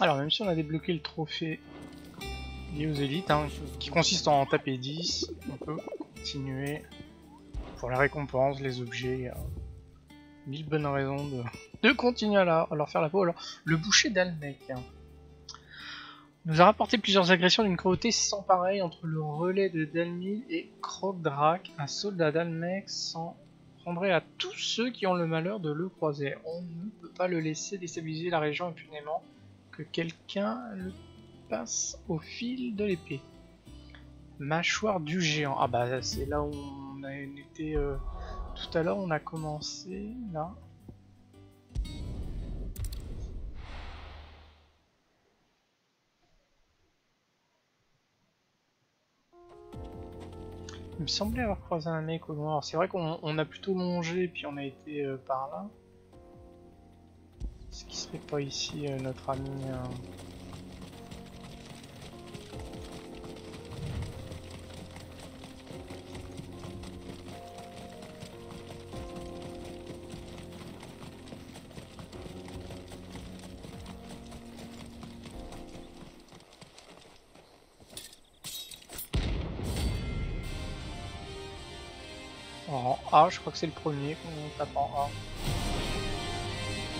Alors même si on a débloqué le trophée lié aux élites, hein, qui consiste en taper 10, on peut continuer pour les récompenses, les objets, a mille bonnes raisons de, continuer à, la- à leur faire la peau. Le boucher d'Almec hein, nous a rapporté plusieurs agressions d'une cruauté sans pareil entre le relais de Dalmil et Krogdrak. Un soldat d'Almec s'en prendrait à tous ceux qui ont le malheur de le croiser. On ne peut pas le laisser déstabiliser la région impunément que quelqu'un le passe au fil de l'épée. Mâchoire du géant. Ah bah c'est là où on a été euh, tout à l'heure, on a commencé là. Il me semblait avoir croisé un mec au. Alors, C'est vrai qu'on on a plutôt longé puis on a été euh, par là. Ce qui serait pas ici euh, notre ami. En A, je crois que c'est le premier qu'on tape en A.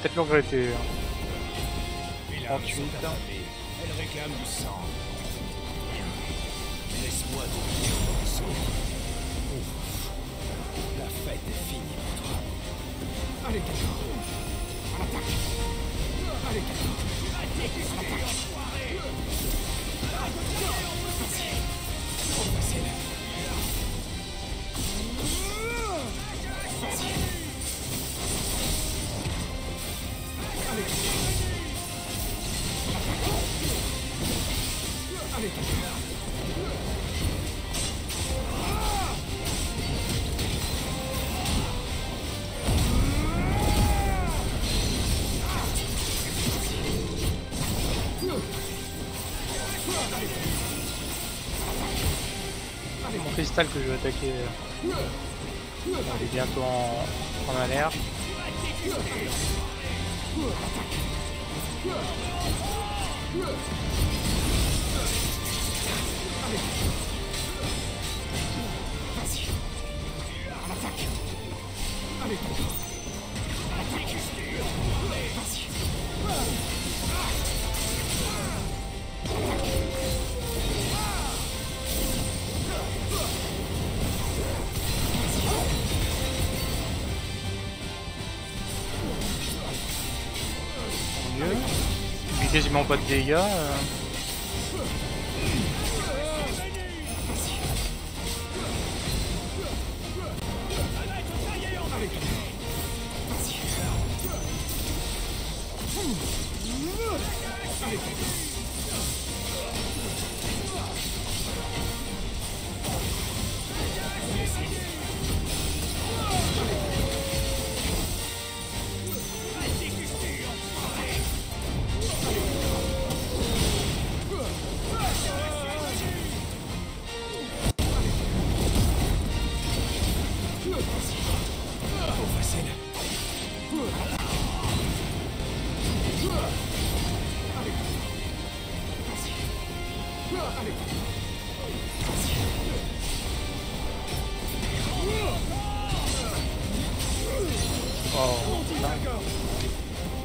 Peut-être le regretter. hein. Les larmes 38. sont affamées. Elles réclament du sang. Laisse-moi. La fête est finie pour toi. Allez. À l'attaque. Mon cristal que je vais attaquer. euh. Il est bientôt en, en alerte. Quasiment pas de dégâts. euh. よっ!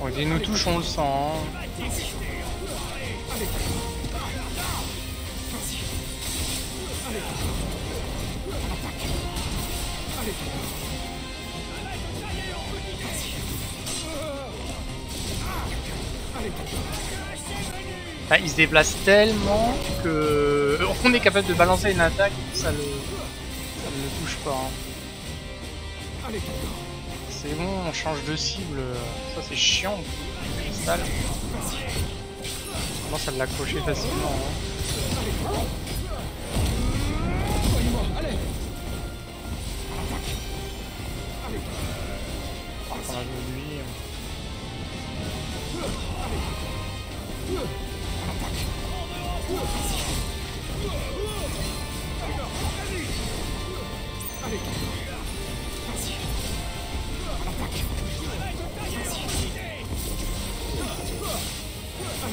Bon, dès nous touche, on le sent. Enfin, il se déplace tellement que on est capable de balancer une attaque ça le ça ne le touche pas. hein. C'est bon, on change de cible. Ça c'est chiant. Le cristal. On commence à l'accrocher facilement. hein.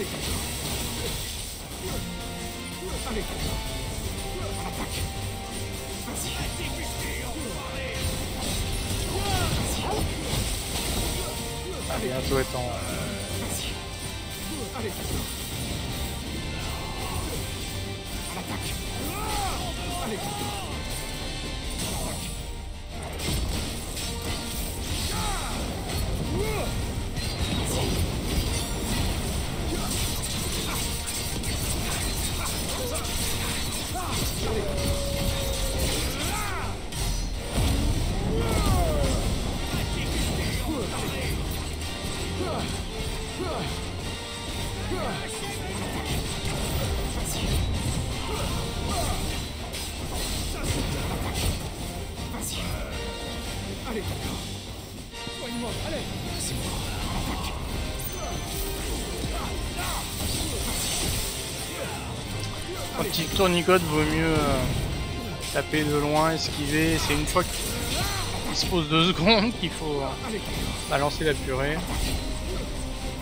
Allez. Allez, d'accord. À l'attaque. Vas-y. Ça va bientôt être en... Allez, d'accord. À l'attaque. Allez, Allez, d'accord. Soigne-moi, allez. C'est vaut mieux euh, taper de loin, esquiver. C'est une fois qu'il se pose deux secondes qu'il faut euh, balancer la purée.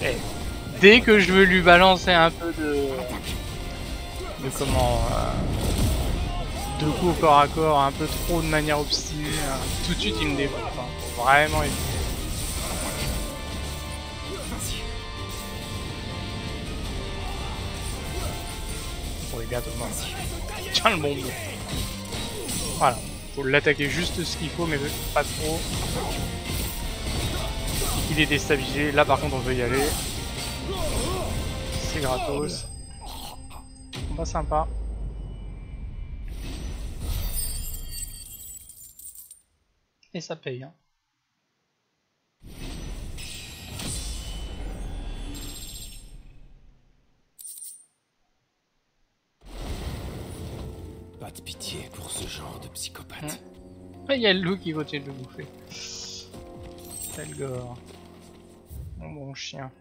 Voilà. Eh, Dès que je veux lui balancer un peu de... De comment... euh, de coup au corps à corps, un peu trop de manière obstinée, euh, tout de suite il me défonce. hein. Vraiment éviter. Pour les bientôt mort. Tiens le bonbon. Voilà. Faut l'attaquer juste ce qu'il faut, mais pas trop. Il est déstabilisé. Là par contre on veut y aller. C'est gratos. Combat sympa. Et ça paye. Hein. Pas de pitié pour ce genre de psychopathe. Ah, Il y a le loup qui va essayer de le bouffer. Telgor. Mon chien.